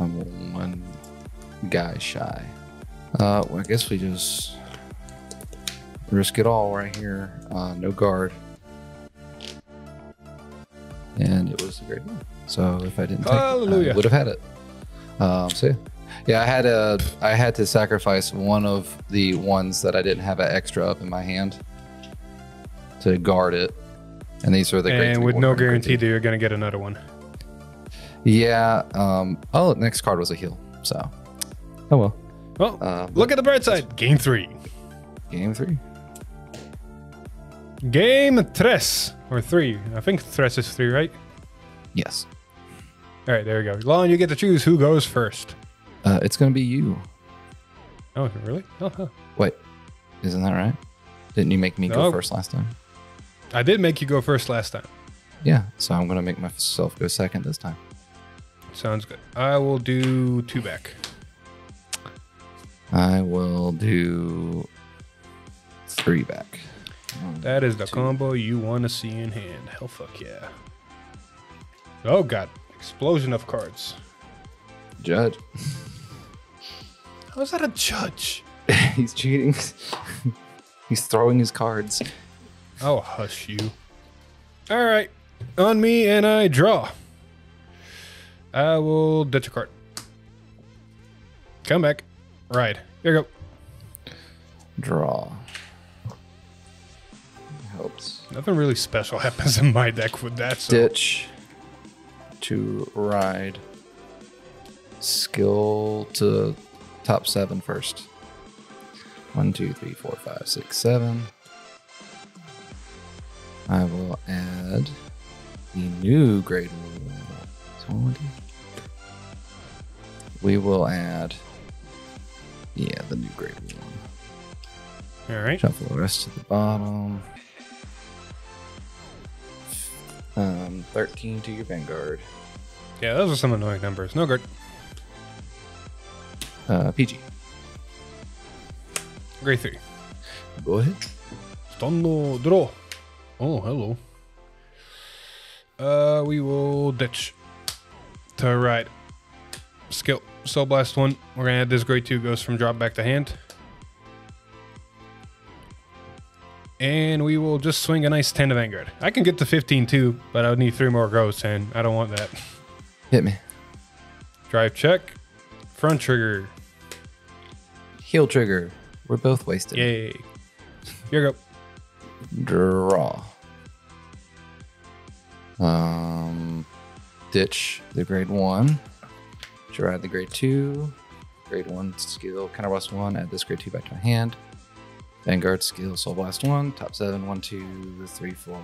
I'm one guy shy. Uh, well, I guess we just risk it all right here. Uh, no guard. And it was a great one. So if I didn't take Hallelujah. it, I would have had it. Um, so yeah. yeah, I had a, I had to sacrifice one of the ones that I didn't have an extra up in my hand to guard it. And these are the and with no guarantee that you're going to get another one. Yeah. Um. Oh, next card was a heal. So. Oh well. Well, Uh, look at the bright side. Game three. Game three. Game tres. Or three. I think tres is three, right? Yes. All right, there we go. Lon, you get to choose who goes first. Uh, it's gonna be you. Oh, really? Oh, huh. Wait, isn't that right? Didn't you make me go first last time? I did make you go first last time. Yeah. So I'm gonna make myself go second this time. Sounds good. I will do two back. I will do three back. One, That is the two. combo you want to see in hand. Hell fuck yeah. Oh god. Explosion of cards. Judge. How's that a judge? He's cheating. He's throwing his cards. Oh, hush you. All right. On me, and I draw. I will ditch a card. Come back. Right. Here you go. Draw. Helps. Nothing really special happens in my deck with that. So. Ditch to ride. Skill to top seven first. One, two, three, four, five, six, seven. I will add the new grade one. 20. We will add, yeah, the new grade one. All right. Shuffle the rest to the bottom. Um, 13 to your Vanguard. Yeah, those are some annoying numbers. No good. Uh, PG. Grade three. Go ahead. Stando draw. Oh, hello. Uh, we will ditch to right. Skill. Soul Blast 1. We're to add this grade 2 goes from drop back to hand. And we will just swing a nice 10 to Vanguard. I can get to 15 too, but I would need three more ghosts, and I don't want that. Hit me. Drive check. Front trigger. Heel trigger. We're both wasted. Yay. Here you go. Draw. Um, ditch the grade one. Gerard the grade two. Grade one skill, counterblast one. Add this grade two back to my hand. Vanguard skill, soul blast one. Top seven, one, two, three, four,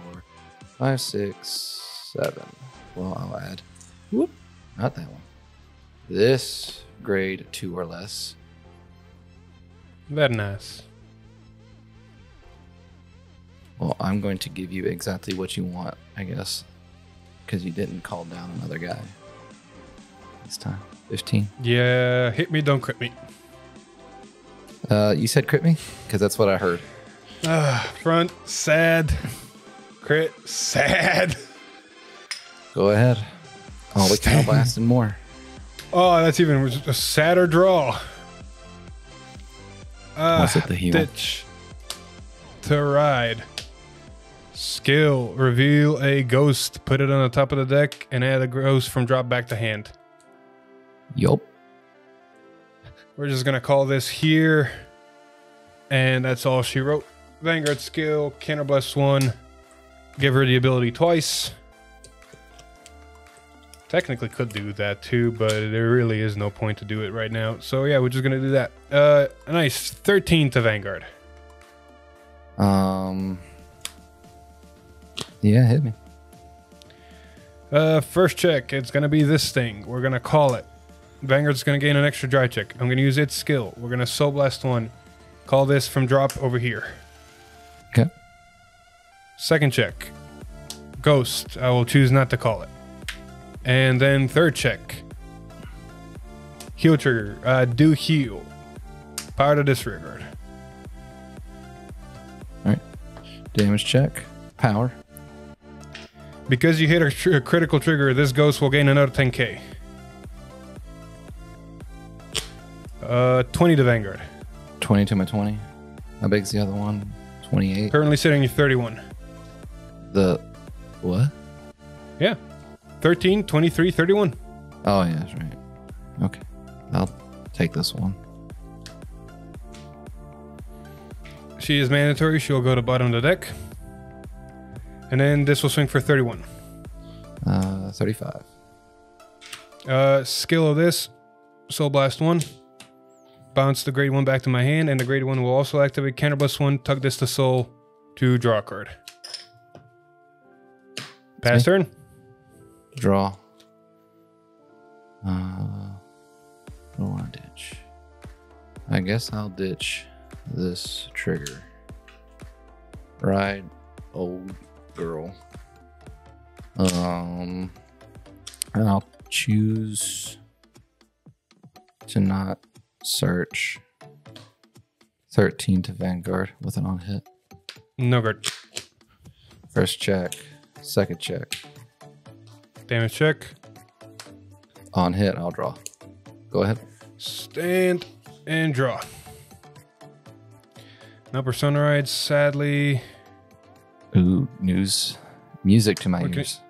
five, six, seven. Well, I'll add. Whoop, not that one. This grade two or less. Very nice. Well, I'm going to give you exactly what you want, I guess, because you didn't call down another guy this time. 15. Yeah, hit me, don't crit me. Uh, you said crit me? Because that's what I heard. Ah, front, sad. Crit, sad. Go ahead. Oh, we can blast and more. Oh, that's even a sadder draw. Uh, Was it the heal? Ditch. To ride. Skill. Reveal a ghost. Put it on the top of the deck and add a ghost from drop back to hand. Yup. We're just gonna call this here. And that's all she wrote. Vanguard skill, counterblast one. Give her the ability twice. Technically could do that too, but there really is no point to do it right now. So yeah, we're just gonna do that. Uh nice. 13 to Vanguard. Um. Yeah, hit me. Uh first check, it's gonna be this thing. We're gonna call it. Vanguard's gonna gain an extra dry check. I'm gonna use its skill. We're gonna soul blast one. Call this from drop over here. Okay. Second check. Ghost. I will choose not to call it. And then third check. Heal trigger. Uh, do heal. Power to disregard. Alright. Damage check. Power. Because you hit a, tr- a critical trigger, this ghost will gain another 10k. Uh, 20 to Vanguard. 20 to my 20. How big's the other one? 28. Currently sitting at 31. The. What? Yeah. 13, 23, 31. Oh, yeah, that's right. Okay. I'll take this one. She is mandatory. She'll go to bottom of the deck. And then this will swing for 31. Uh, 35. Uh, skill of this, Soul Blast 1. Bounce the grade 1 back to my hand, and the grade 1 will also activate Counterblast 1. Tug this to Soul to draw a card. Pass turn. Draw. Uh, I want to ditch? I guess I'll ditch this trigger. Ride, old girl. Um, and I'll choose to not search 13 to Vanguard with an on hit. No guard. First check, second check. Damage check. On hit, I'll draw. Go ahead. Stand and draw. No Persona Rides, sadly. Ooh, news. Music to my ears.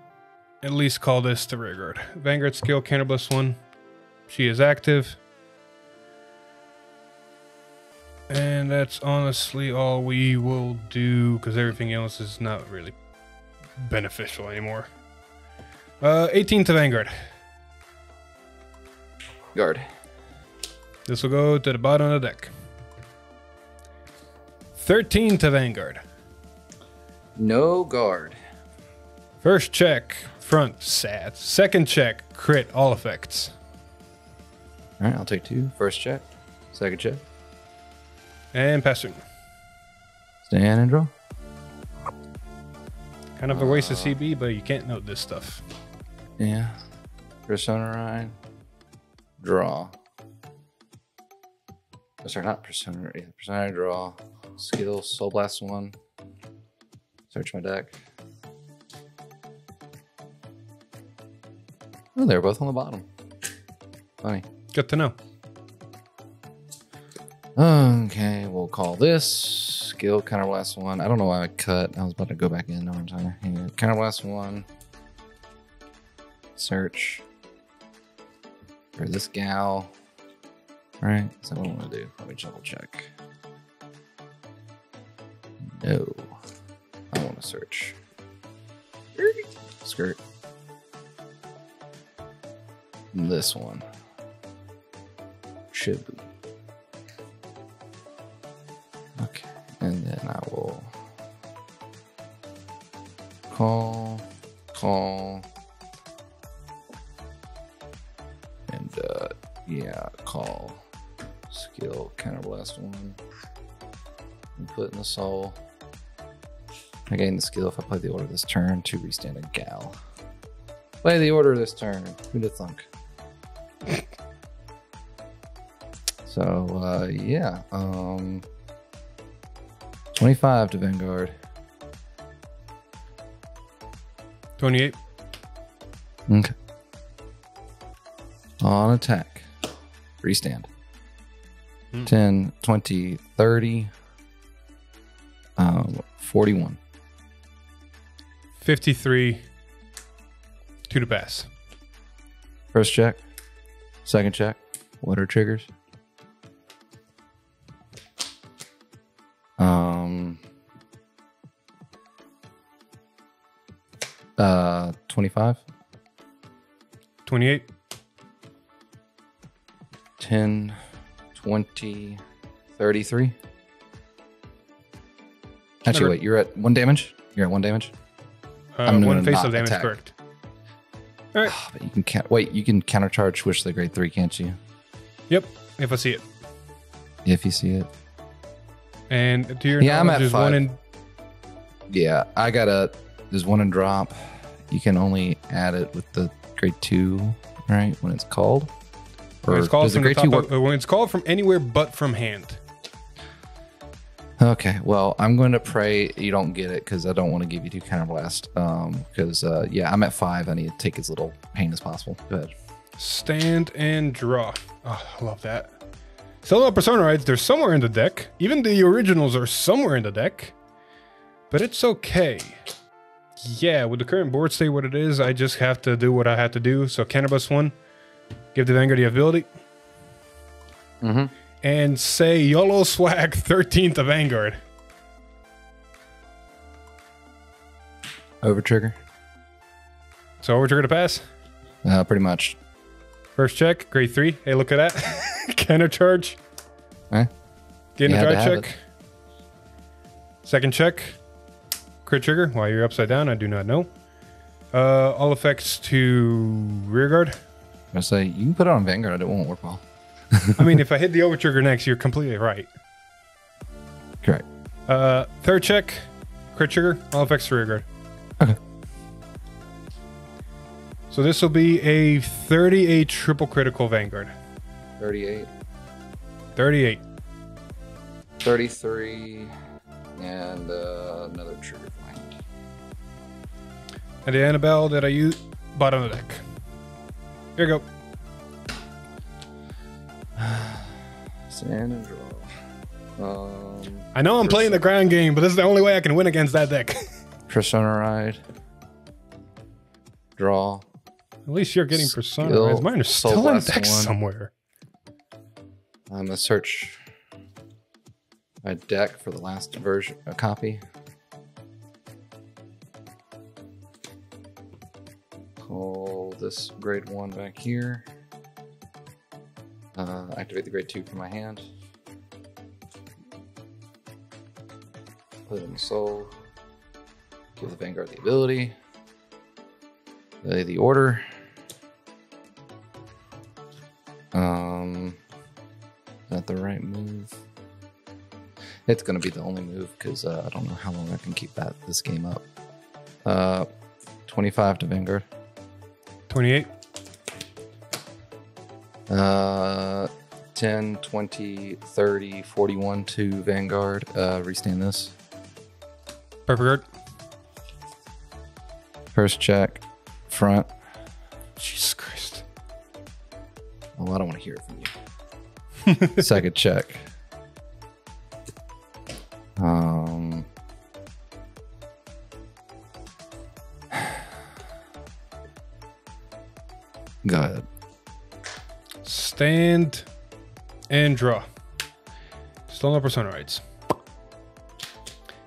At least call this the rear guard. Vanguard skill, Counterblast 1. She is active. And that's honestly all we will do because everything else is not really beneficial anymore. Uh, 18 to Vanguard. Guard. This will go to the bottom of the deck. 13 to Vanguard. No guard. First check, front sat. Second check, crit, all effects. All right, I'll take two. First check. Second check. And pass turn. Stand and draw. Kind of a waste of CB, but you can't note this stuff. Yeah. Persona Ride. Draw. Oh, sorry, not Persona. Yeah, Persona Draw. Skill, Soul Blast 1. Search my deck. Oh, they're both on the bottom. Funny. Good to know. Okay, we'll call this skill counter blast one. I don't know why I cut. I was about to go back in. I'm sorry. Yeah, counter blast one. Search for this gal. All right, is that what I want to do? Let me double check. No, I want to search. Skirt. This one. Shibu. And then I will call, call, and uh, yeah, call skill counterblast one, and put in the soul. I gain the skill if I play the order this turn to restand a gal. Play the order this turn. Who'd have thunk? So uh, yeah, um, 25 to Vanguard. 28. Okay. On attack. Restand. Hmm. 10, 20, 30. Um, 41. 53. Two to pass. First check. Second check. What are triggers? 25, 28. 10, 20, 33. Actually, Never- wait, you're at one damage? You're at one damage? Uh, I'm one gonna face not of damage, attack. correct. All right. But you can count. Wait, you can countercharge Wish the grade three, can't you? Yep. If I see it. If you see it. And to your Yeah, I'm knowledge, at there's five. one in. Yeah, I got a. There's one in drop. You can only add it with the grade two, right? When it's called. When it's called from the grade two work? uh, when it's called from anywhere but from hand. Okay, well, I'm going to pray you don't get it because I don't want to give you two counterblast. Um, because uh, yeah, I'm at five. I need to take as little pain as possible. Go ahead. Stand and draw. Oh, I love that. Solo Persona Rides, they're somewhere in the deck. Even the originals are somewhere in the deck. But it's okay. Yeah, with the current board state what it is, I just have to do what I have to do. So Counterblast 1, give the Vanguard the ability, Mm-hmm. and say YOLO Swag 13th of Vanguard. Over trigger. So over trigger to pass. Uh, pretty much. First check, grade 3. Hey, look at that. Counter charge. Eh? Gain a drive check. Second check. Crit trigger while you're upside down. I do not know. Uh, all effects to rear guard. I say you can put it on Vanguard. It won't work well. I mean, if I hit the over trigger next, you're completely right. Correct. Uh, third check. Crit trigger. All effects to rear guard. Okay. So this will be a 38 triple critical Vanguard. 38, 38. 33, and uh, another trigger point. And the Annabelle that I use, bottom of the deck. Here you go. Sand and draw. Um, I know I'm playing the ground game, but this is the only way I can win against that deck. Persona Ride. Draw. At least you're getting Persona. Skill, Rides. Mine are Soul still in deck somewhere. I'm gonna search my deck for the last version a copy. Call this grade one back here. Uh, activate the grade two from my hand. Put it in the soul. Give the Vanguard the ability. Play the order. Um, is that the right move? It's gonna be the only move because uh, I don't know how long I can keep that this game up. Uh, twenty-five to Vanguard. 28. Uh, 10, 20, 30, 41 to Vanguard. Uh, restand this. Purple guard. First check, front. Jesus Christ. Oh, I don't want to hear it from you. Second check. Stand and draw. Still no persona rights.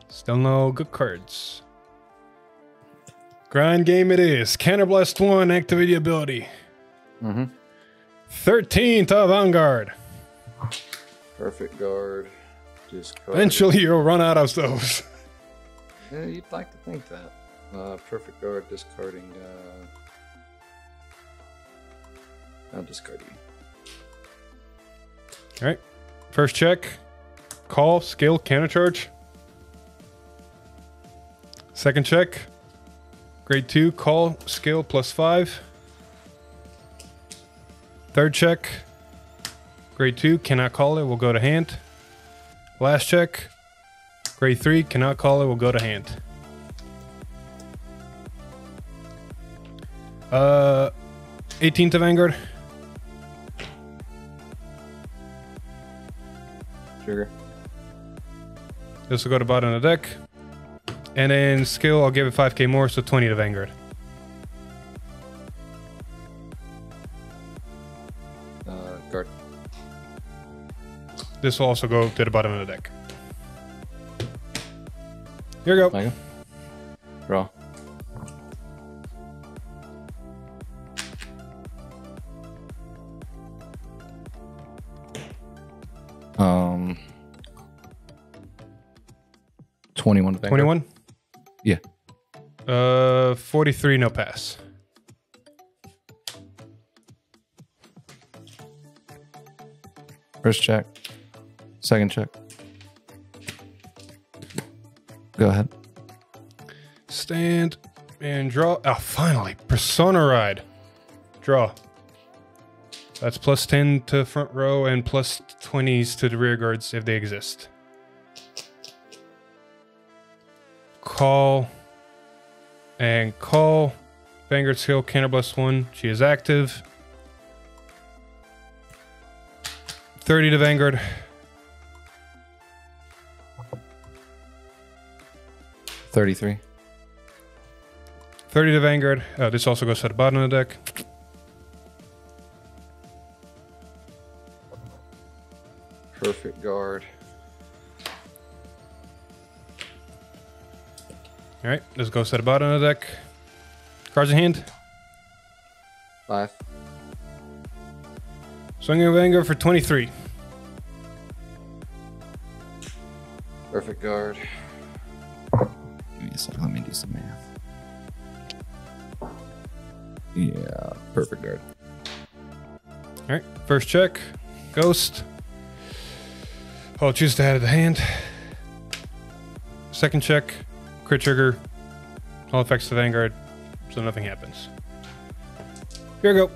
Still no good cards. Grind game it is. Counterblast 1, activate the ability. Mm-hmm. 13th avant-garde. Perfect guard. Just Eventually you'll run out of those. Yeah, you'd like to think that. Uh, perfect guard discarding. Uh, I'll discard you. Alright. First check. Call, skill, counter charge. Second check. Grade 2, call, skill, plus 5. Third check. Grade 2, cannot call it, will go to hand. Last check. Grade 3, cannot call it, will go to hand. Uh, 18th of Vanguard. Trigger. This will go to the bottom of the deck. And then skill, I'll give it 5k more, so 20 to Vanguard. Uh, guard. This will also go to the bottom of the deck. Here we go. 21 to 21? Yeah. Uh, 43, no pass. First check. Second check. Go ahead. Stand and draw. Oh, finally. Persona Ride. Draw. That's plus 10 to front row and plus 20s to the rear guards if they exist. Call. And call. Vanguard skill, Counterblast 1. She is active. 30 to Vanguard. Thirty-three. 30 to Vanguard. Uh, this also goes to the bottom of the deck. Perfect guard. All right, this goes to the bottom of the deck. Cards in hand. Five. Swinging Vanguard for 23. Perfect guard. Give me a second. Let me do some math. Yeah, perfect guard. All right, first check. Ghost. I'll choose to add it to the hand. Second check. Crit trigger. All effects to Vanguard, so nothing happens. Here we go.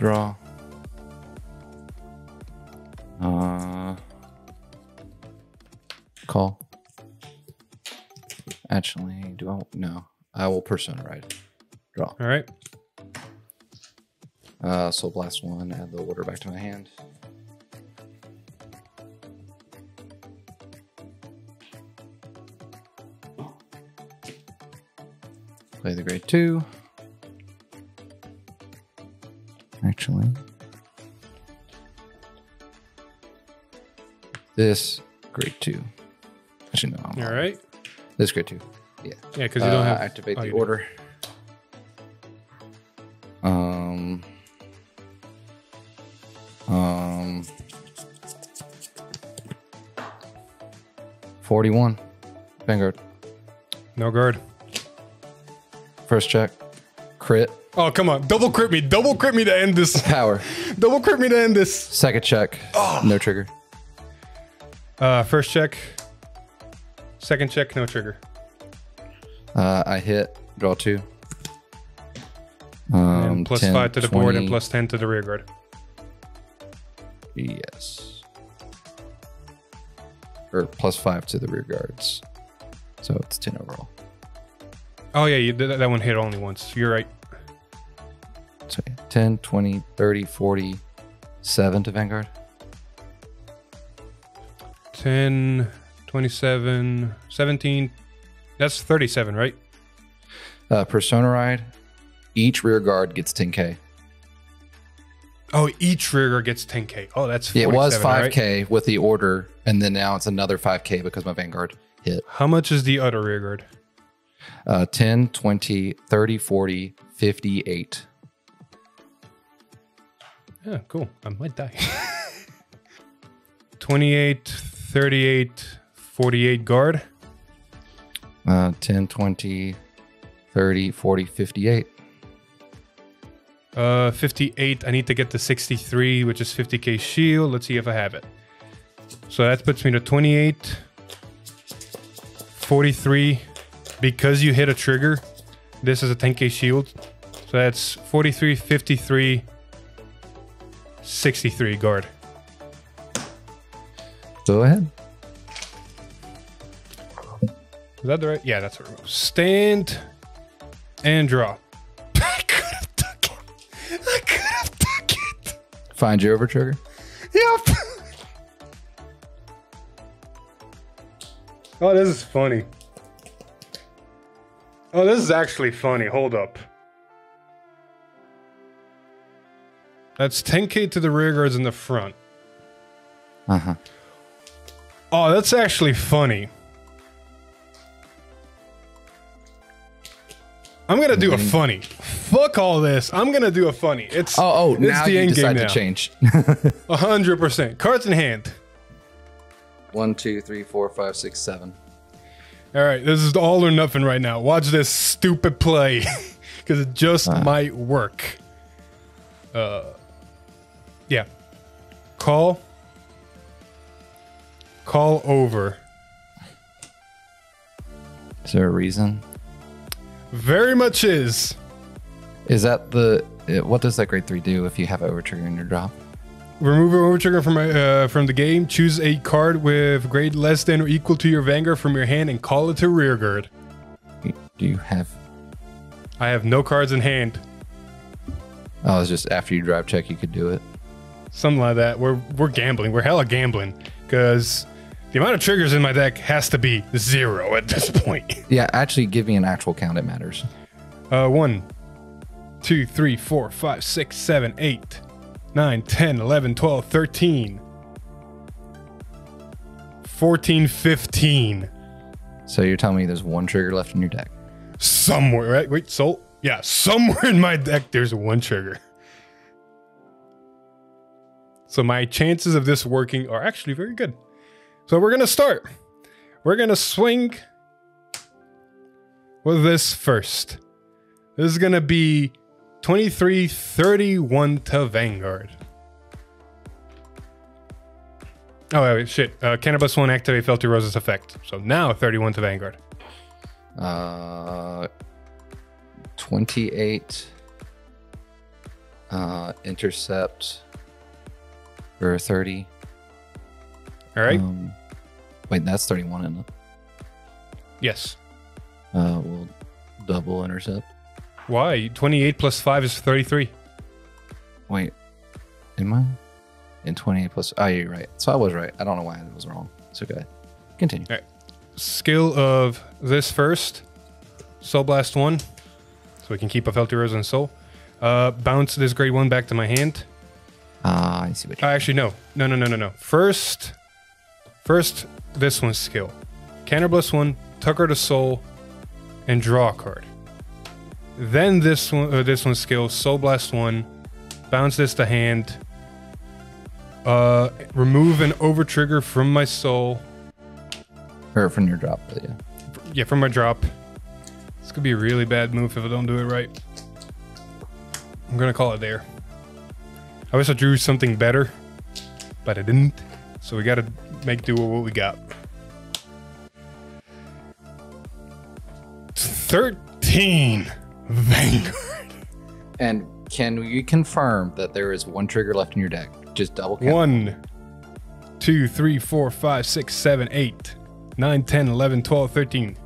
Draw. Uh. Call. Actually, do I? No. I will persona ride. Draw. All right. Uh, Soul Blast one. Add the order back to my hand. Play the grade two. Actually, this grade two. Actually, no. I'm All right. This grade two. Yeah, Yeah, because you don't Uh, have. activate oh, the you do. order. Um. Um. Forty-one. Vanguard. No guard. First check. Crit. Oh, come on. Double crit me. Double crit me to end this. Power. Double crit me to end this. Second check. No trigger. Uh, first check. Second check, no trigger. Uh, I hit. Draw two. Um, plus 10, five to the board and plus 10 to the rear guard. Yes. Or plus five to the rear guards. So it's 10 overall. Oh, yeah, you, that, that one hit only once. You're right. So yeah, 10, 20, 30, 40, 7 to Vanguard. 10, 27, 17. That's 37, right? Uh, Persona Ride. Each rear guard gets 10k. Oh, each rear guard gets 10k. Oh, that's It was 5k with the order, and then now it's another 5k because my Vanguard hit. How much is the other rear guard? Uh, 10, 20, 30, 40, 58. Yeah, cool. I might die. 28, 38, 48 guard. Uh, 10, 20, 30, 40, 58. Uh, 58. I need to get to 63, which is 50k shield. Let's see if I have it. So that puts me to 28, 43. Because you hit a trigger, this is a 10k shield. So that's 43, 53, 63 guard. Go ahead. Is that the right? Yeah, that's right. Stand and draw. I could have took it. I could have took it. Find your over trigger. Yep. oh, this is funny. Oh, this is actually funny. Hold up. That's 10k to the rear guards in the front. Uh huh. Oh, that's actually funny. I'm gonna do a funny. Fuck all this. I'm gonna do a funny. It's Oh, oh, it's now the you end game decide now. to change. A hundred percent. Cards in hand. One, two, three, four, five, six, seven. All right, this is all or nothing right now. Watch this stupid play, because it just might work. Uh, yeah. Call. Call over. Is there a reason? Very much is. Is that the what does that grade three do if you have over trigger in your drop? Remove an over trigger from uh, from the game. Choose a card with grade less than or equal to your Vanguard from your hand and call it to rearguard. Do you have? I have no cards in hand. Oh, it's just after you drive check, you could do it. Something like that. We're we're gambling. We're hella gambling because the amount of triggers in my deck has to be zero at this point. Yeah, actually, give me an actual count. It matters. Uh, one, two, three, four, five, six, seven, eight, nine, 10, 11, 12, 13, 14, 15. So you're telling me there's one trigger left in your deck? Somewhere, right? Wait, soul? Yeah, somewhere in my deck there's one trigger. So my chances of this working are actually very good. So we're gonna start. We're gonna swing with this first. This is gonna be 23 31 to Vanguard. Oh, wait, shit. Uh, Counterblast 1 activate Feltyrosa's effect. So now 31 to Vanguard. Uh, 28. Uh, intercept for 30. All right? Um, wait, that's 31, isn't it? yes. Uh, we'll double intercept. Why? 28 plus 5 is 33. Wait, am I? In 28 plus. Oh, you're right. So I was right. I don't know why I was wrong. It's okay. Continue. All right. Skill of this first. Soul Blast 1. So we can keep a Felty Rose and Soul. Uh, bounce this grade 1 back to my hand. Ah, I see what Uh, actually, no. No, no, no, no, no. First, first this one's skill. Counterblast 1, Tucker to Soul, and draw a card. Then this one, uh, this one's skill, Soul Blast 1, bounce this to hand, uh, remove an over trigger from my soul, Or from your drop, yeah. yeah, from my drop. This could be a really bad move if I don't do it right. I'm gonna call it there. I wish I drew something better, but I didn't. So we gotta make do with what we got. 13 Vanguard. And can we confirm that there is one trigger left in your deck? Just double count. One, two, three, four, five, six, seven, eight, nine, 10, 11, 12, 13.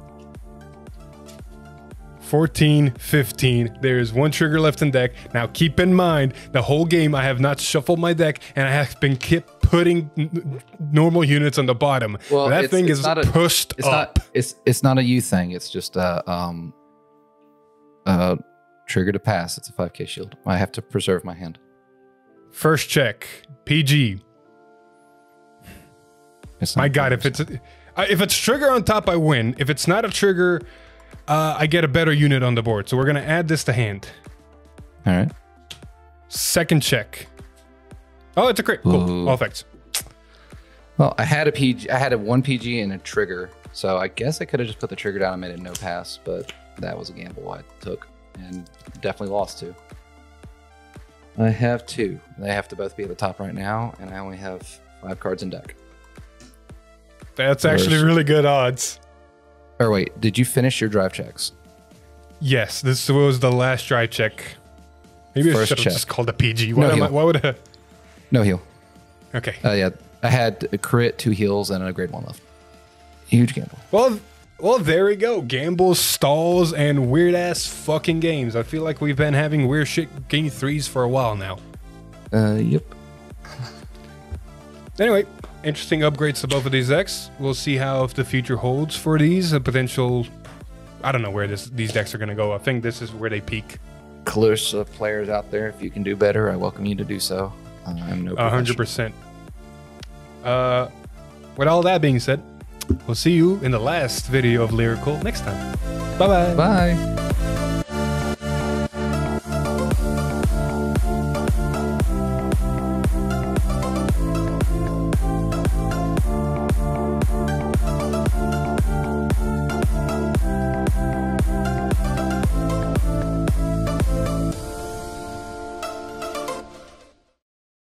14, 15. There is one trigger left in deck. Now keep in mind, the whole game I have not shuffled my deck and I have been kept putting n- normal units on the bottom. Well, that it's- thing it's is not a- pushed It's up. not. It's it's not a you thing. It's just a um, uh, trigger to pass. It's a five k shield. I have to preserve my hand. First check, PG. It's My God, if it's a, uh, if it's trigger on top, I win. If it's not a trigger, uh, I get a better unit on the board. So we're gonna add this to hand. all right. Second check. Oh, it's a crit. Cool. Ooh. All effects. Well, I had a PG. I had a one PG and a trigger. So I guess I could have just put the trigger down and made it no pass, but that was a gamble I took and definitely lost to. I have two. They have to both be at the top right now, and I only have five cards in deck. That's actually really good odds. Or wait, did you finish your drive checks? Yes, this was the last drive check. Maybe I should have just called a PG. Why, No am I, heal. why would I? No heal. Okay. Uh, yeah, I had a crit, two heals, and a grade one left. Huge gamble. Well, well, there we go. Gambles, stalls, and weird ass fucking games. I feel like we've been having weird shit game threes for a while now. Uh, yep. Anyway, interesting upgrades to both of these decks. We'll see how if the future holds for these. A potential. I don't know where this these decks are gonna go. I think this is where they peak. Clarissa players out there, if you can do better, I welcome you to do so. Uh, I'm no hundred percent. Uh, with all that being said, we'll see you in the last video of Lyrical next time. Bye bye. Bye.